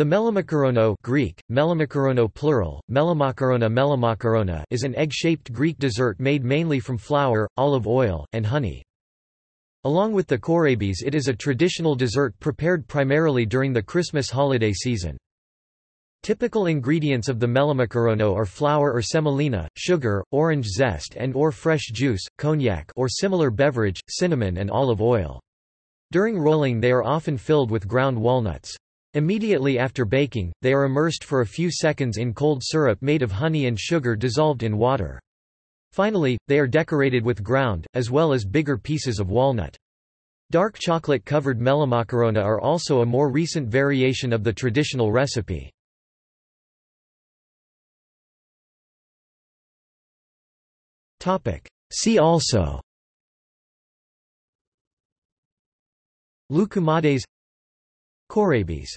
The melomakarono Greek, melomakarono plural, melomakarona melomakarona is an egg-shaped Greek dessert made mainly from flour, olive oil, and honey. Along with the kourabies it is a traditional dessert prepared primarily during the Christmas holiday season. Typical ingredients of the melomakarono are flour or semolina, sugar, orange zest and or fresh juice, cognac or similar beverage, cinnamon and olive oil. During rolling they are often filled with ground walnuts. Immediately after baking, they are immersed for a few seconds in cold syrup made of honey and sugar dissolved in water. Finally, they are decorated with ground, as well as bigger pieces of walnut. Dark chocolate-covered melomakarona are also a more recent variation of the traditional recipe. See also Loukoumades Kourabies